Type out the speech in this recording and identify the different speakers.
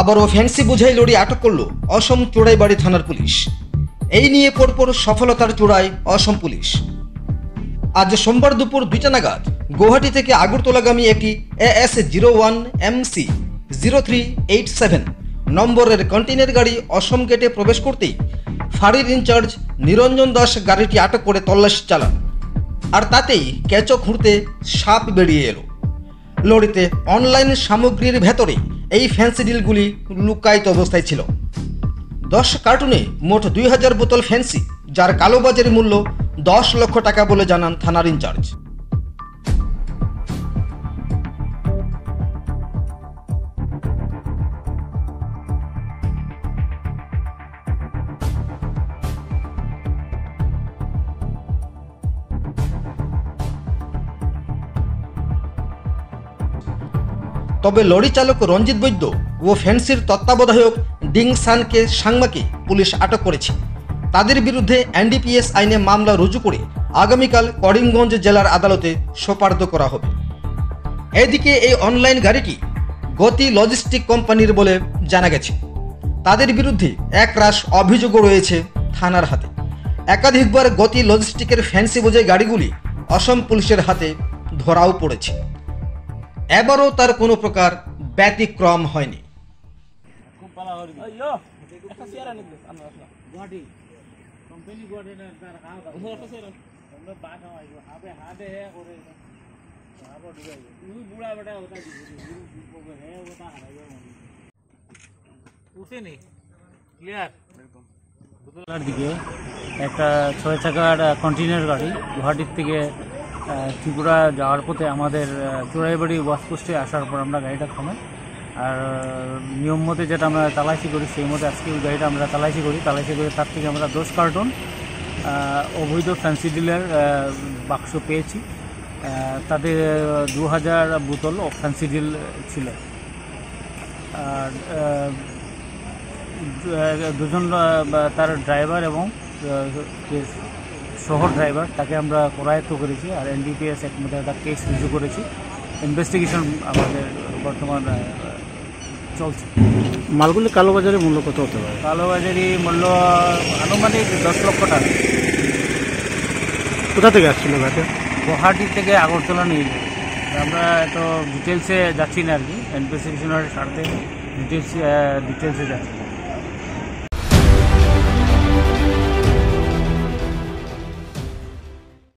Speaker 1: আবারও ফ্যান্সি বোঝাই লড়ি আটক করল অসম চোড়াইবাড়ি থানার পুলিশ। এই নিয়ে পরপর সফলতার চূড়ায় অসম পুলিশ। আজ সোমবার দুপুর দুইটা নাগাদ গুয়াহাটি থেকে আগরতলাগামী একটি AS zero one MC zero three eight seven নম্বরের কন্টেনার গাড়ি অসম গেটে প্রবেশ করতেই ফাঁড়ির ইনচার্জ নিরঞ্জন দাস গাড়িটি আটক করে তল্লাশি চালান। আর তাতেই ক্যাচো খুঁড়তে সাপ বেরিয়ে এলো। লড়িতে অনলাইন সামগ্রীর ভেতরে এই ফ্যান্সি ডিলগুলি লুকায়িত অবস্থায় ছিল। দশ কার্টুনে মোট দুই হাজার বোতল ফ্যান্সি যার কালোবাজারি মূল্য দশ লক্ষ টাকা বলে জানান থানার ইনচার্জ তবে লরি চালক রঞ্জিত বৈদ্য ও ফ্যান্সির তত্ত্বাবধায়ক ডিংসানকে সাংমাকে পুলিশ আটক করেছে। তাদের বিরুদ্ধে এনডিপিএস আইনে মামলা রুজু করে আগামীকাল করিমগঞ্জ জেলার আদালতে সোপার্দ করা হবে। এদিকে এই অনলাইন গাড়িটি গতি লজিস্টিক কোম্পানির বলে জানা গেছে। তাদের বিরুদ্ধে এক রাশ অভিযোগও রয়েছে থানার হাতে। একাধিকবার গতি লজিস্টিকের ফ্যান্সি বোঝাই গাড়িগুলি অসম পুলিশের হাতে ধরাও পড়েছে। এবারও তার কোনো প্রকার ব্যতিক্রম হয়নি।
Speaker 2: একটা ছয় চাকার কন্টেনার গাড়ি গুয়াহাটির থেকে ত্রিপুরা যাওয়ার পথে আমাদের চোরাইবাড়ি ওয়াশপোস্টে আসার পর আমরা গাড়িটা থামাই আর নিয়ম মতে যেটা আমরা তালাশি করি, সেই মতে আজকে ওই গাড়িটা আমরা তালাশি করি। তালাশি করে তার থেকে আমরা দশ কার্টন অবৈধ ফ্যান্সি ডিলের বাক্স পেয়েছি। তাতে দু হাজার বোতল ফ্যান্সি ডিল ছিল। আর দুজন তার ড্রাইভার এবং শহর ড্রাইভার তাকে আমরা করায়ত্ত করেছি আর এনডিপিএস এক মধ্যে একটা কেস রুজু করেছি। ইনভেস্টিগেশন আমাদের বর্তমান চলছে।
Speaker 3: মালগুলি কালোবাজারে মূল্য কত হতে পারে?
Speaker 2: কালোবাজারি মূল্য আনুমানিক দশ লক্ষ টাকা।
Speaker 3: কোথা থেকে আসছিল গাড়িটা?
Speaker 2: গুয়াহাটি থেকে আগরতলা নিয়ে আমরা তো ডিটেলসে যাচ্ছি না আর কি। ইনভেস্টিগেশনের স্বার্থে ডিটেলস ডিটেলসে যাচ্ছি।